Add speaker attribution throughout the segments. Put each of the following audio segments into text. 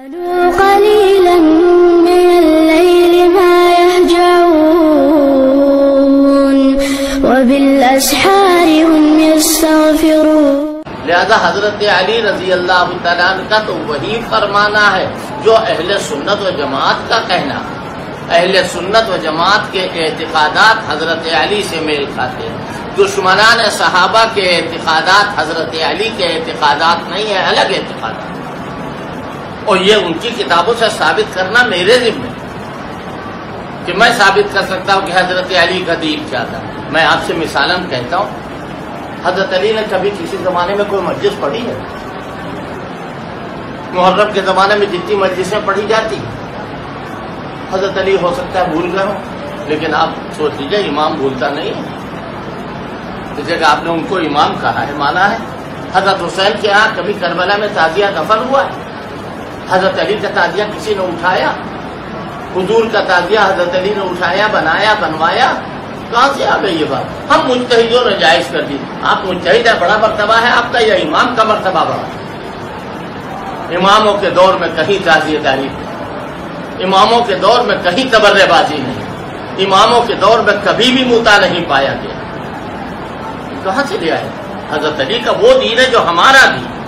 Speaker 1: قليلا من الليل ما يهجعون وبالأسحار هم يستغفرون
Speaker 2: لہذا حضرت علی رضی اللہ تعالیٰ کا تو وہی فرمانا ہے جو اہل سنت و جماعت کا کہنا اہل سنت و جماعت کے اعتقادات حضرت علی سے میل کھاتے ہیں۔ دشمنان صحابہ کے اعتقادات حضرت علی کے اعتقادات نہیں ہیں، الگ اعتقادات۔ اور یہ ان کی کتابوں سے ثابت کرنا میرے ذمہ کہ میں ثابت کر سکتا ہوں کہ حضرت علی کا دین کیا تھا۔ میں آپ سے مثالاً کہتا ہوں، حضرت علی نے کبھی کسی زمانے میں کوئی مسجد پڑھی ہے؟ محرم کے زمانے میں جتنی مسجدیں پڑھی جاتی، حضرت علی ہو سکتا ہے بھول گئے ہوں، لیکن آپ سوچ لیجیے امام بھولتا نہیں ہے۔ اس جگہ آپ نے ان کو امام کہا ہے، مانا ہے، حضرت حسین کے یہاں کبھی کربلا میں تازیہ دفن ہوا ہے؟ حضرت علی کا تازیہ کسی نے اٹھایا؟ حضور کا تازیہ حضرت علی نے اٹھایا، بنایا، بنوایا۔ کہاں سے آ گئی یہ بات؟ ہم متحدوں نے جائز کر دی۔ آپ متحد ہے بڑا مرتبہ ہے، آپ کا یا امام کا مرتبہ بڑا۔ اماموں کے دور میں کہیں تازیہ داری نہیں اماموں کے دور میں کہیں تبرے بازی نہیں۔ اماموں کے دور میں کبھی بھی موتا نہیں پایا گیا۔ کہاں سے لیا ہے حضرت علی کا وہ دین ہے جو ہمارا دین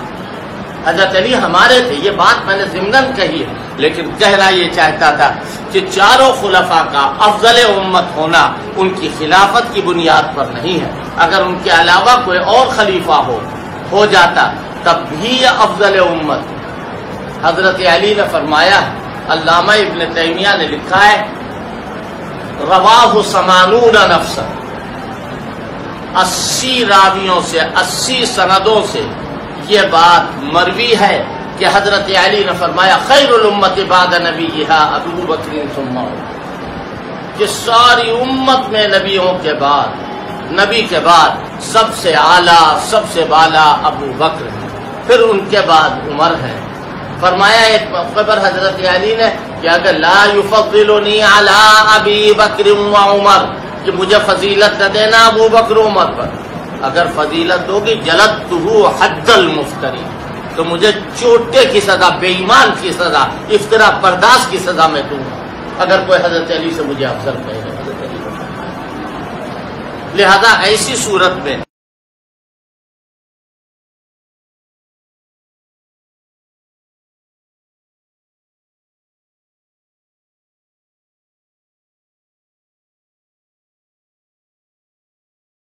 Speaker 2: حضرت علی ہمارے تھے، یہ بات میں نے ضمن کہی ہے۔ لیکن کہنا یہ چاہتا تھا کہ چاروں خلفاء کا افضل امت ہونا ان کی خلافت کی بنیاد پر نہیں ہے۔ اگر ان کے علاوہ کوئی اور خلیفہ ہو ہو جاتا، تب بھی یہ افضل امت۔ حضرت علی نے فرمایا، علامہ ابن تیمیہ نے لکھا ہے رواہ سمانون نفس اسی راویوں سے، اسی سندوں سے یہ بات مروی ہے کہ حضرت علی نے فرمایا خیر الامت بعد نبی یہ ابو بکرین سما کہ ساری امت میں نبیوں کے بعد، نبی کے بعد سب سے اعلیٰ، سب سے بالا ابو بکر ہے۔ پھر ان کے بعد عمر ہے۔ فرمایا ایک موقع پر حضرت علی نے کہ اگر لا یفضلنی علی ابی بکر و عمر، کہ مجھے فضیلت نہ دینا ابو بکر عمر پر۔ اگر فضیلت ہوگی جلد تو حد المفتری۔ تو مجھے چوٹے کی سزا بے ایمان کی سزا افطرا پرداس کی سزا میں دوں۔ اگر کوئی حضرت علی سے مجھے افسر کہے۔ گا حضرت لہذا ایسی صورت میں